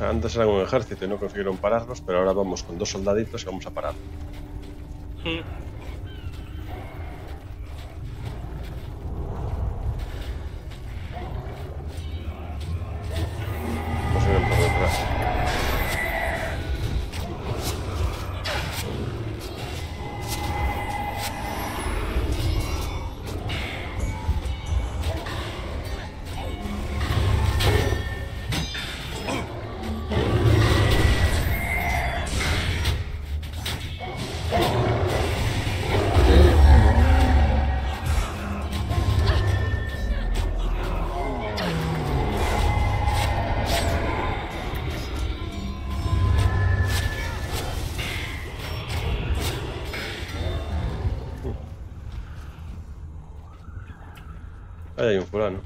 antes eran un ejército y no consiguieron pararlos, pero ahora vamos con dos soldaditos y vamos a parar. Mm. Ahí hay un fulano.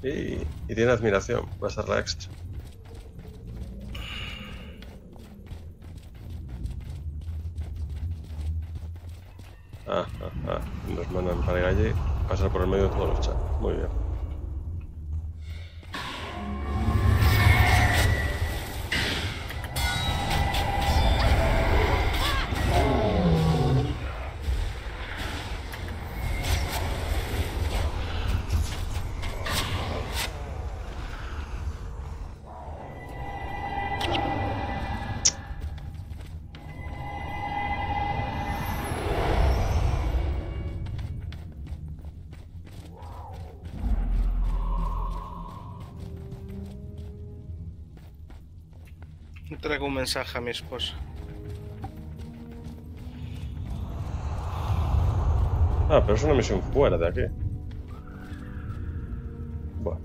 Y, tiene admiración. Va a ser la extra. Ah, ah, ah. Nos mandan para allí. Pasar por el medio de todos los chats. Muy bien. Traigo un mensaje a mi esposa. Ah, pero es una misión fuera de aquí. Buah.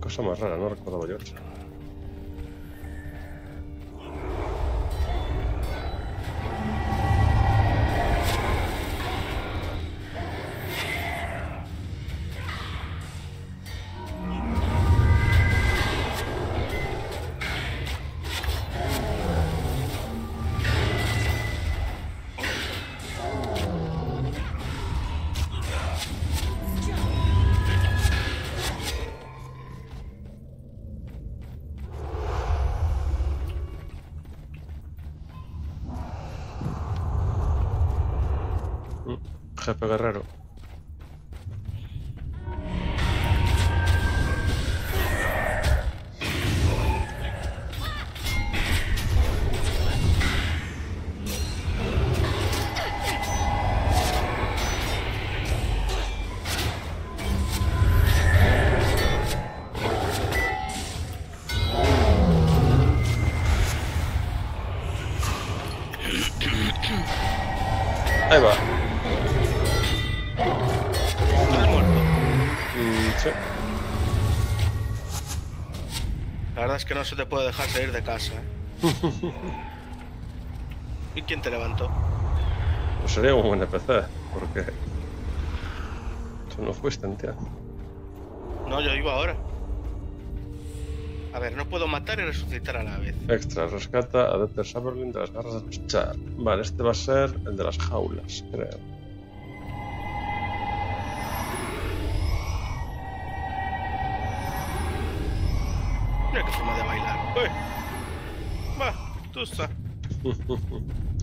Cosa más rara, no recordaba yo no se te puede dejar salir de casa. ¿eh? ¿Y quién te levantó? Pues sería un buen NPC, porque... Tú no fuiste, tío. No, yo iba ahora. A ver, no puedo matar y resucitar a la vez. Extra, rescata a Dexter Summerlin de las garras de Char. Vale, este va a ser el de las jaulas, creo. Mira qué forma de bailar. Uy. Va, tú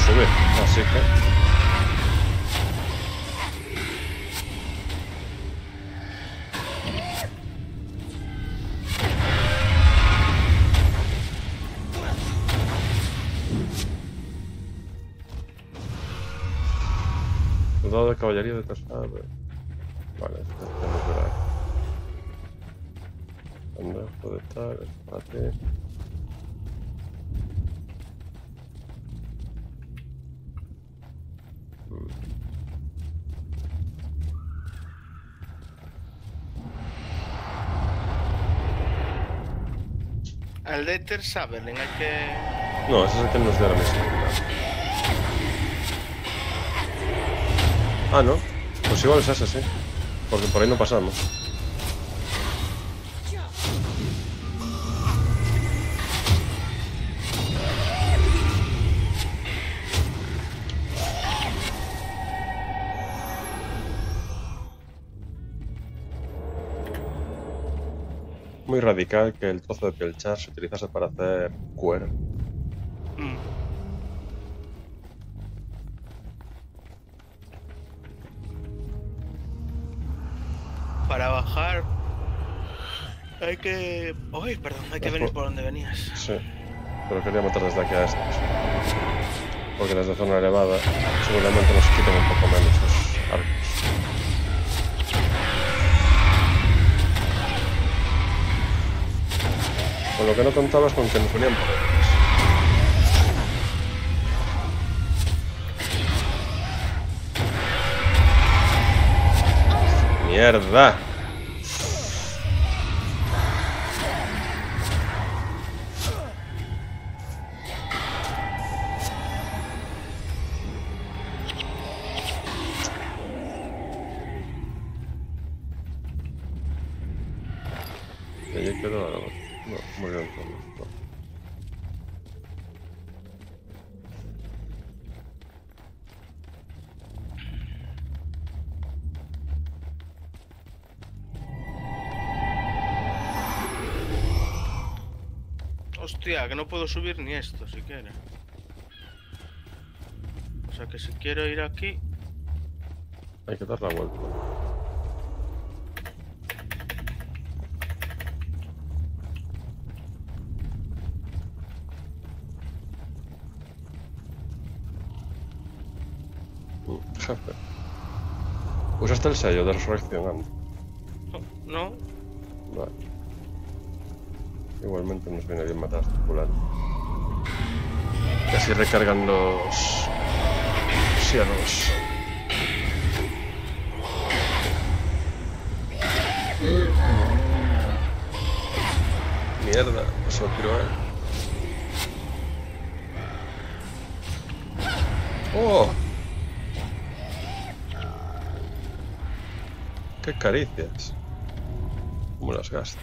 se ve, así que... Soldado de caballería detallada. Vale, tengo que ver. Andejo de tal, espate. Al de Ter Saberling hay que... No, ese es el que nos dio la misión. Ah, ¿no? Pues igual es ese, sí. Porque por ahí no pasamos. Muy radical que el trozo de pelchar se utilizase para hacer cuero. Mm. Para bajar... Hay que... Uy, perdón, hay que venir por- donde venías. Sí, pero quería matar desde aquí a estos. Porque desde zona elevada seguramente nos quiten un poco menos Con lo que no contabas con que nos venían por. ¡Mierda! Y allí quedó algo. No, el tono. No. Hostia, que no puedo subir ni esto siquiera. O sea que si quiero ir aquí... Hay que dar la vuelta. Mm, Jefe. Usaste el sello de resurrección antes. No, Vale. Igualmente nos viene bien matar a este. Y así recargan los cielos. Mierda, eso lo tiro a él. ¡Oh! ¡Qué caricias! ¿Cómo las gasta?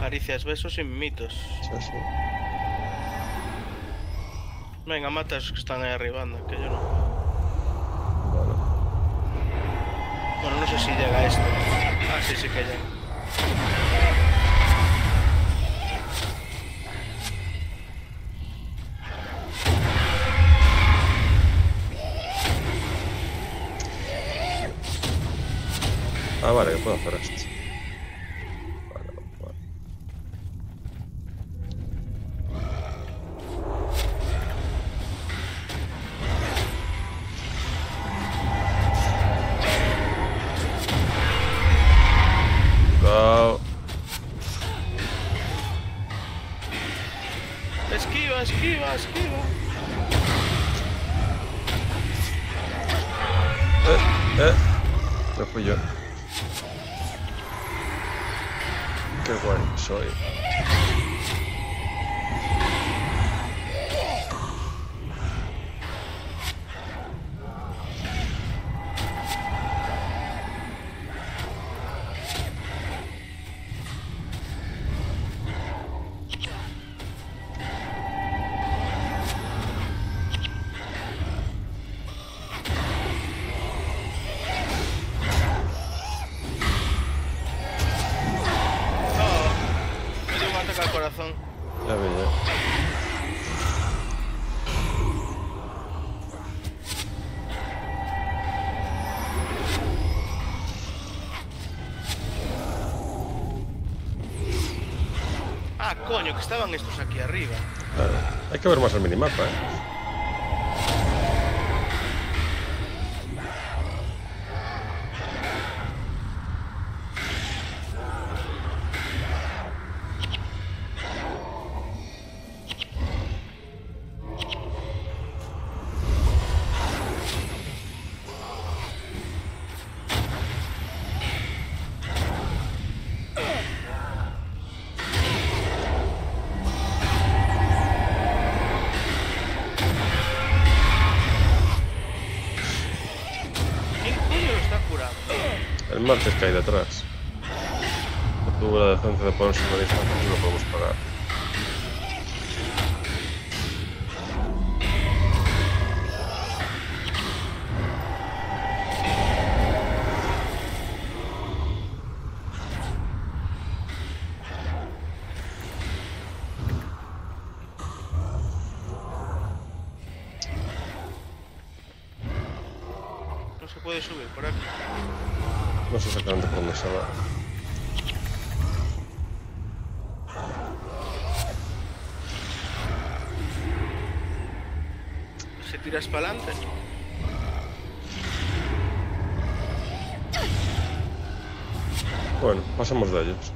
caricias, besos y mitos. Sí, sí. Venga, mata a esos que están ahí arriba, anda, que yo no. Bueno. Bueno, no sé si llega esto. Ah, sí, sí que llega. Ah, vale, que puedo hacer esto. Vale. Esquiva, esquiva, esquiva. Eh, eh. Me fui yo. after so estaban estos aquí arriba. Claro. Hay que ver más el minimapa, ¿eh? Martes que hay detrás. Tuvo la decencia de ponerse una distancia No sé exactamente por dónde se va. Se tiras para adelante. Bueno, pasemos de ellos.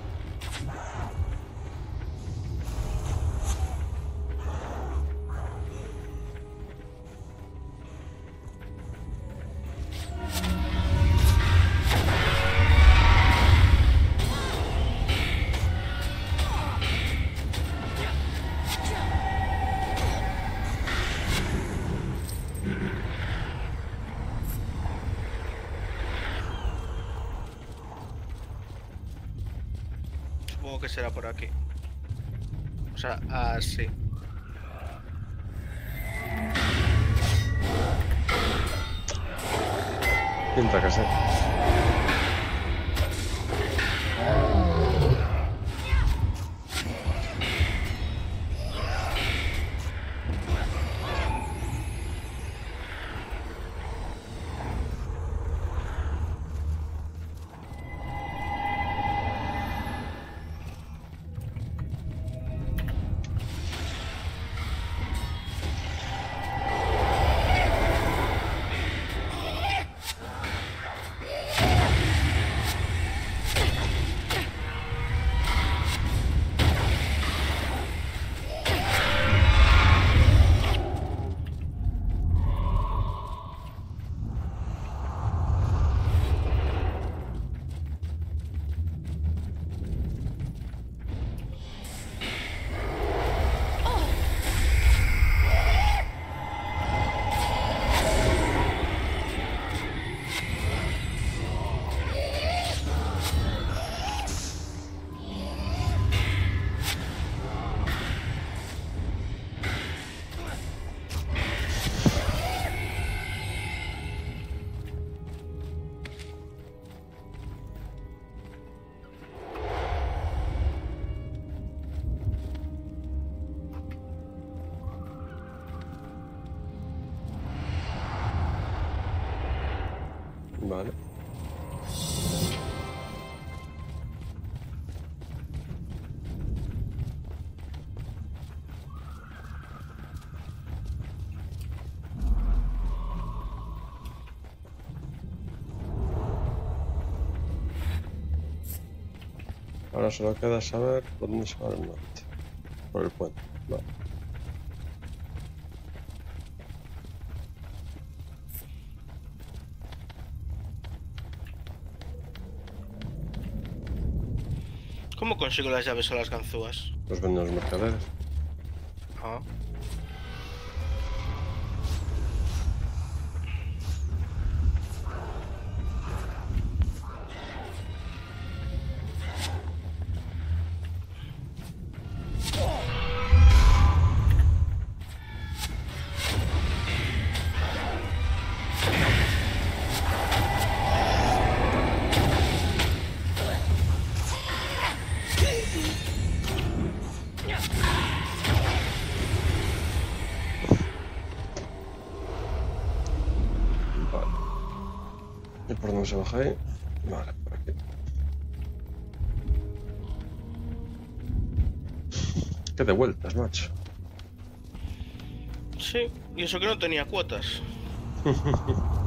Sea, así. Pinta Ahora solo queda saber por dónde se va el norte. Por el puente. Vale. ¿Cómo consigo las llaves o las ganzúas? Los venden los mercaderes. ¿Y por dónde se baja ahí? Vale, por aquí. Qué de vueltas, macho. Sí, y eso que no tenía cuotas.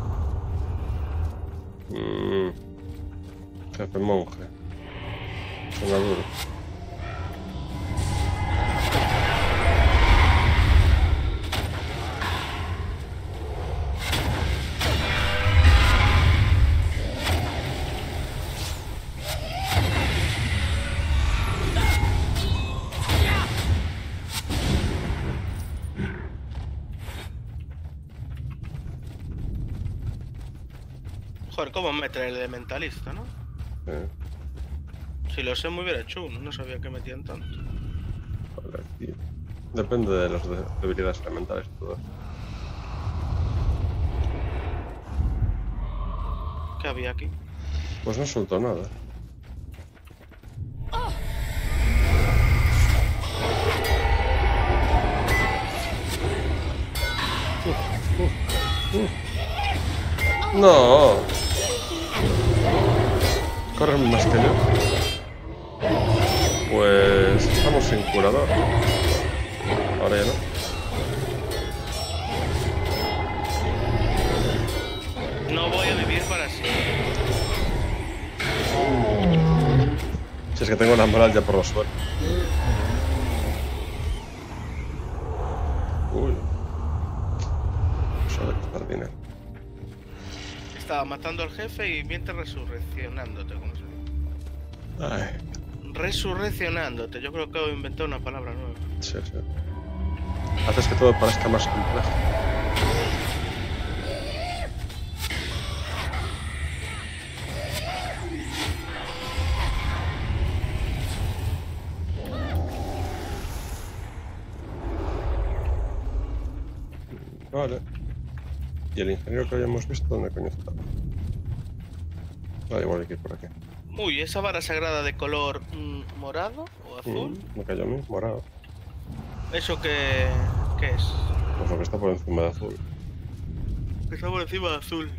Mm. Jefe monje. Suena ¿cómo mete el elementalista, no? Eh, Si lo sé, me hubiera hecho uno. No sabía que metían tanto. vale, aquí. Depende de las de- debilidades elementales, todo. ¿Qué había aquí? Pues no soltó nada. No. Corren más que yo. Pues estamos sin curador. Ahora ya no. No voy a vivir para siempre. Si es que tengo la moral ya por los suelos. Estaba matando al jefe y mientras resurreccionándote, ¿cómo se dice? Ay, Resurreccionándote. Yo creo que he inventado una palabra nueva. sí, sí. Haces que todo parezca más complejo. ¿Y el ingeniero que habíamos visto dónde coño está? Ah, igual hay que ir por aquí. Uy, esa vara sagrada de color mm, morado o azul. Mm, me cayó a mí, morado. ¿Eso qué, qué es? Pues lo que está por encima de azul. Que está por encima de azul.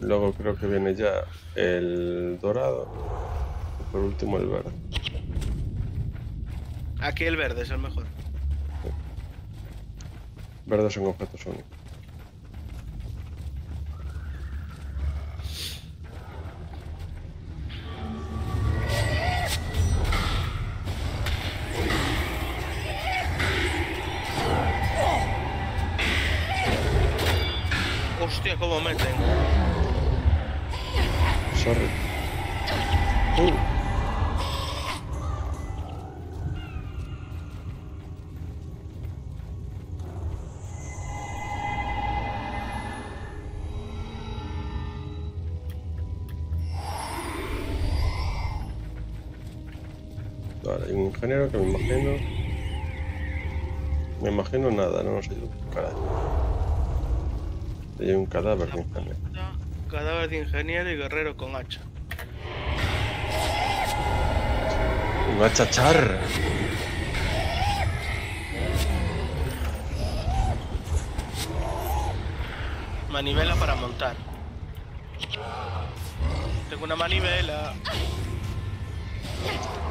Luego creo que viene ya el dorado. Y por último el verde. Aquí el verde es el mejor. Verdes son objetos únicos. Ingeniero que me imagino. Me imagino nada, no nos ayuda un carajo. Y hay un cadáver de ingeniero. Cadáver de ingeniero y guerrero con hacha. Un hachachar. Manivela para montar. Tengo una manivela.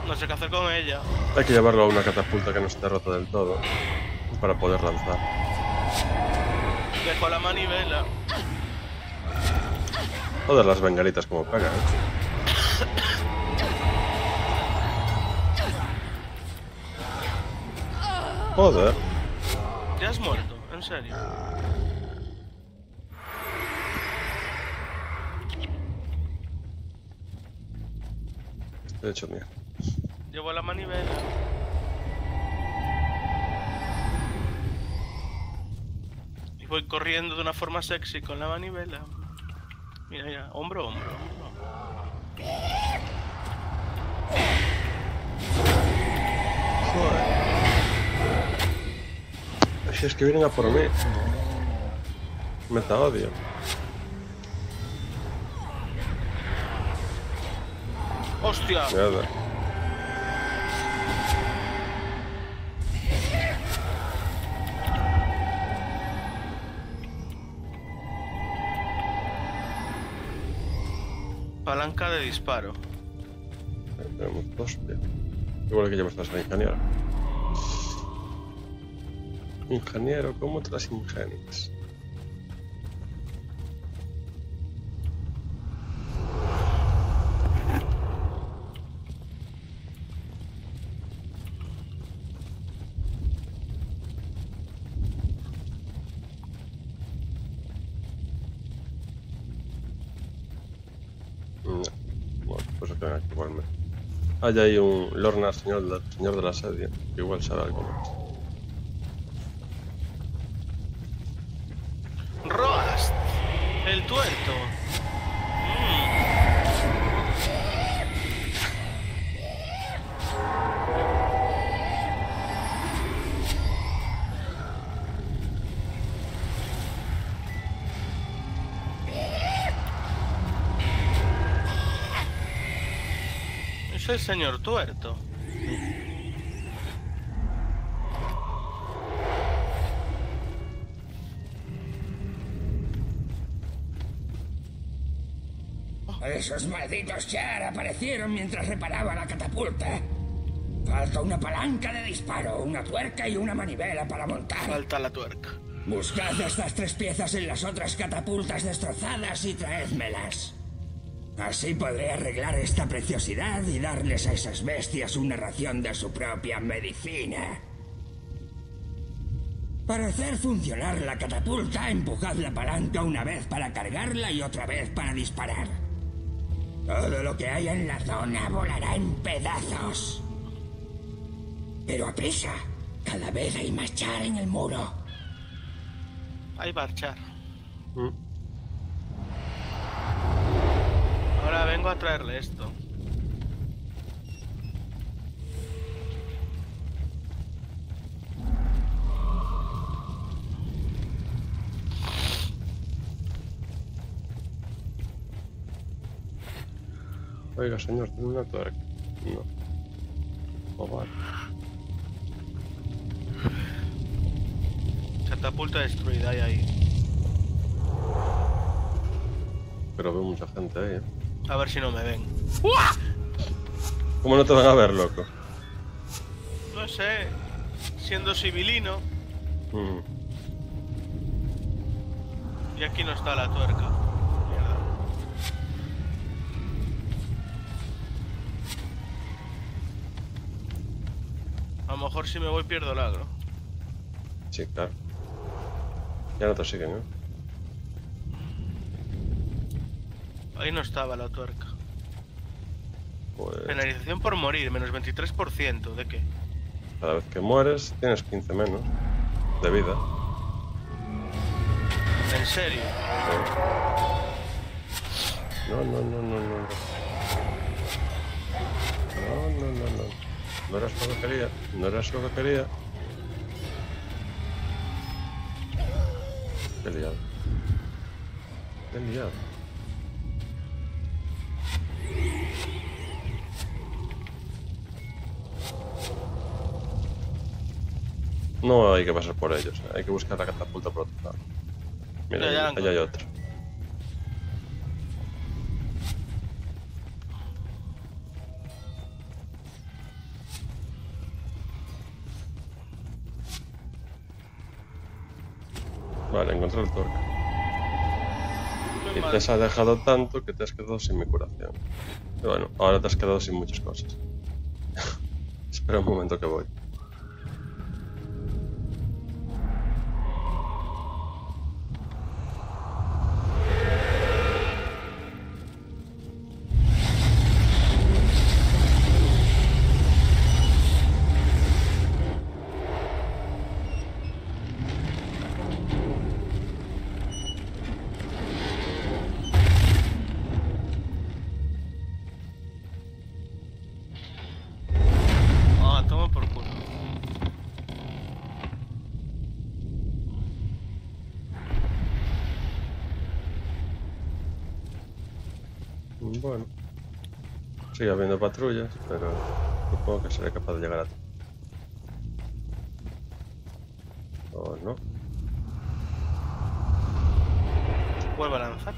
No sé qué hacer con ella. Hay que llevarlo a una catapulta que no esté rota del todo para poder lanzar. Dejo la manivela. Joder, las bengalitas como pegan. ¿eh? Joder. Ya has muerto, en serio. De hecho, mira. Llevo la manivela. Y voy corriendo de una forma sexy con la manivela. Mira, mira, hombro, hombro, hombro. Joder. Si es que vienen a por mí. Meta odio. ¡Hostia! Mierda. Palanca de disparo. Tenemos dos. bien. Igual que llevas al ingeniero. Ingeniero, ¿cómo te las ingenias? Hay ahí un Lorna, señor, señor de la sedia, que igual sabe algo más. ¡Roast! El tuerto. El señor tuerto. Esos malditos Char aparecieron mientras reparaba la catapulta. Falta una palanca de disparo, una tuerca y una manivela para montar. Falta la tuerca. Buscad estas tres piezas en las otras catapultas destrozadas y traédmelas. Así podré arreglar esta preciosidad y darles a esas bestias una ración de su propia medicina. Para hacer funcionar la catapulta, empujad la palanca una vez para cargarla y otra vez para disparar. Todo lo que haya en la zona volará en pedazos. Pero a prisa, cada vez hay más char en el muro. Hay marchar. Mm. Ahora vengo a traerle esto. Oiga, señor, tiene una tuerca. No. Oh, vale. Catapulta destruida hay ahí. Pero veo mucha gente ahí, ¿eh? A ver si no me ven. ¿Cómo no te van a ver, loco? No sé. Siendo civilino. Mm. Y aquí no está la tuerca. Mierda. A lo mejor si me voy pierdo el agro. Sí, claro. Ya no te siguen, ¿no? Ahí no estaba la tuerca. Pues Penalización por morir, menos 23%. ¿De qué? cada vez que mueres tienes 15 menos de vida. ¿En serio? No, no, no, no, no. No, no, no, no. No eras lo que quería. No eras lo que quería. Qué liado. Qué liado. No hay que pasar por ellos, hay que buscar la catapulta por otro lado. Mira, allá hay otro. Vale, encontré el torque. Y te has alejado tanto que te has quedado sin mi curación. Y bueno, ahora te has quedado sin muchas cosas. Espera un momento que voy. Sigue habiendo patrullas, pero supongo que seré capaz de llegar a ti. O no. Vuelvo a lanzar.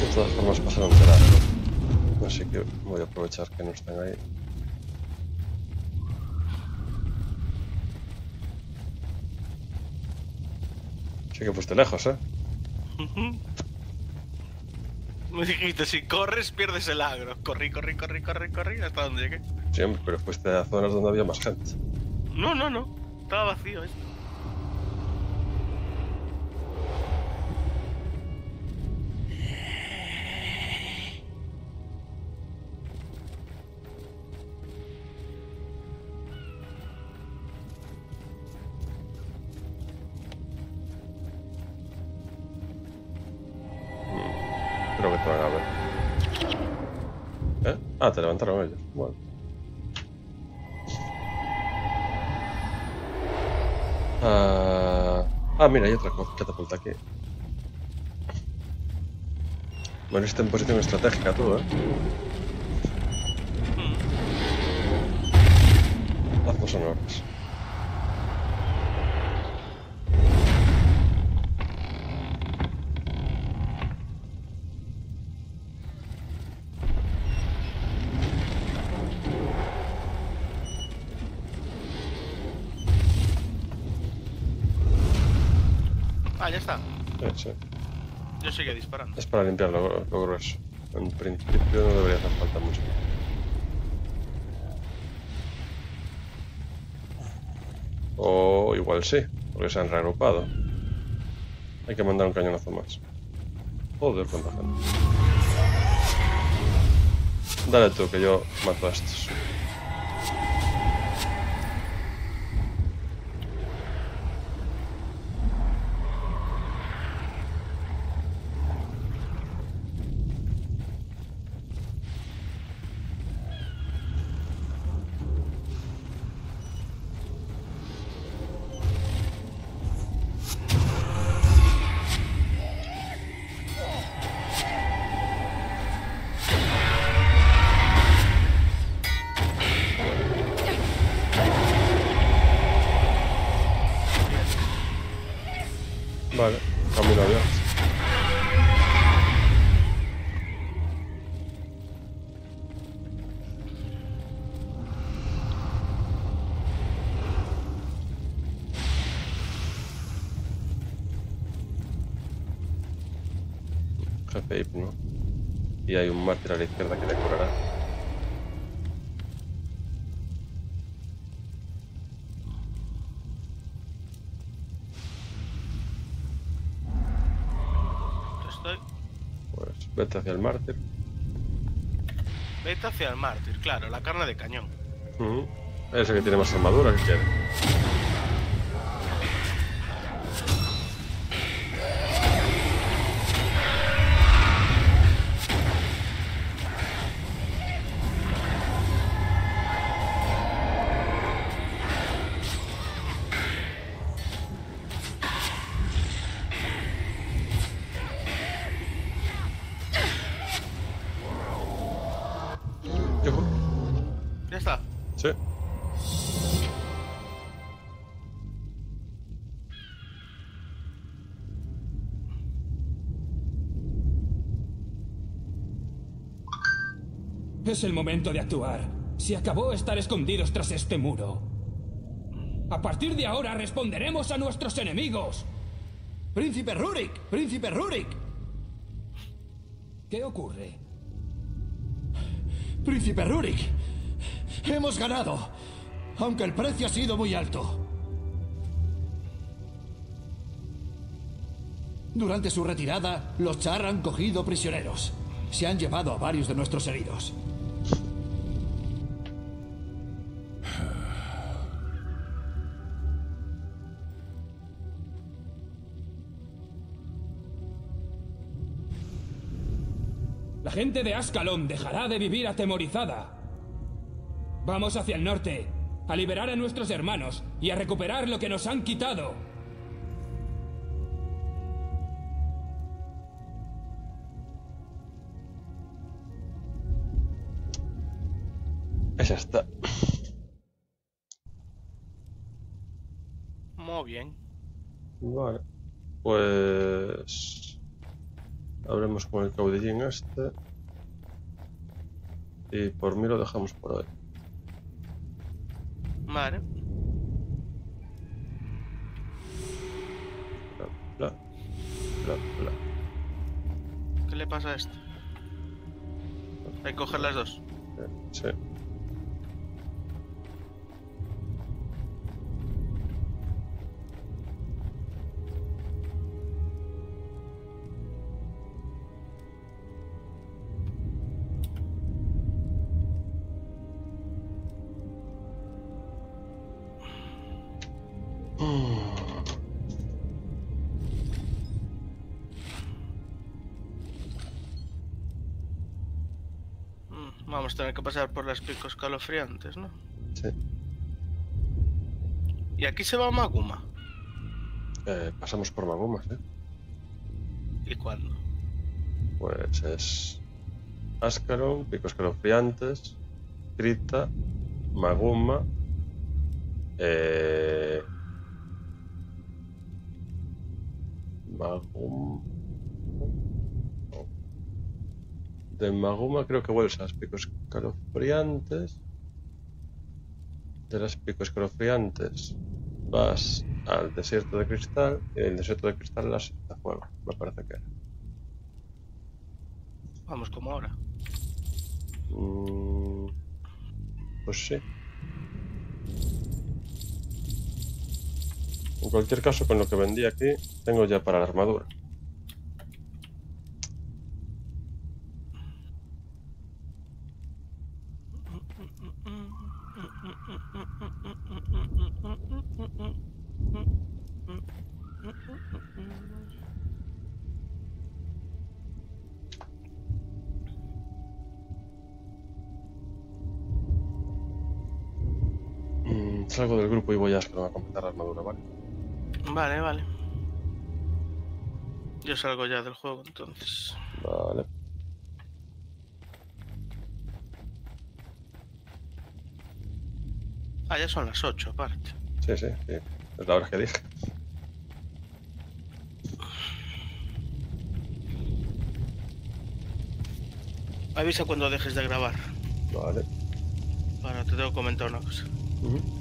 De todas formas pasaron de largo. Así que voy a aprovechar que no están ahí. Sí que fuiste lejos, ¿eh? Me dijiste, si corres, pierdes el agro. Corrí, corrí, corrí, corrí, corrí, hasta donde llegué. Siempre, pero fuiste a zonas donde había más gente. No, no, no. Estaba vacío esto. Que te van a ver. ¿Eh? Ah, te levantaron ellos. Bueno. Ah, ah, mira, hay otra catapulta aquí. Bueno, está en posición estratégica tú, ¿eh? Haznos honores. Sí. Yo seguía disparando. Es para limpiar lo, lo grueso. En principio no debería hacer falta mucho. O igual sí, porque se han reagrupado. Hay que mandar un cañonazo más. Joder, cuánta gente. Dale tú, que yo mato a estos. Estoy. Pues vete hacia el mártir. Vete hacia el mártir, claro, la carne de cañón. Ujú. Ese que tiene más armadura que quiere. Es el momento de actuar. Se acabó estar escondidos tras este muro. A partir de ahora responderemos a nuestros enemigos. Príncipe Rurik, príncipe Rurik, ¿Qué ocurre? príncipe Rurik. Hemos ganado, aunque el precio ha sido muy alto. Durante su retirada, los Char han cogido prisioneros. Se han llevado a varios de nuestros heridos. Gente de Ascalon dejará de vivir atemorizada. Vamos hacia el norte, a liberar a nuestros hermanos y a recuperar lo que nos han quitado. Ya está. Muy bien. Vale. Pues. Hablemos con el caudillín este. Y por mí lo dejamos por hoy. Vale. Bla, bla, bla, bla. ¿Qué le pasa a este? Hay que coger las dos. Sí. Tener que pasar por las picos calofriantes, ¿no? Sí. Y aquí se va Maguma. Eh, pasamos por Magumas, ¿eh? ¿Y cuándo? Pues es Ascaron, Picos Calofriantes, Crita, Maguma, eh... Magum... no. De Maguma creo que vuelves a Picos Calofriantes. De las Picos Calofriantes vas al Desierto de Cristal y del Desierto de Cristal las de Fuego, me parece que era. Vamos como ahora. Mm, Pues sí. En cualquier caso, con lo que vendí aquí, tengo ya para la armadura. Salgo del grupo y voy a a completar la armadura, ¿vale? Vale, vale. Yo salgo ya del juego entonces. Vale. Ah, ya son las 8 aparte. Sí, sí, sí. Es la hora que dije. Avisa cuando dejes de grabar. Vale. Ahora te tengo que comentar una cosa. Tiene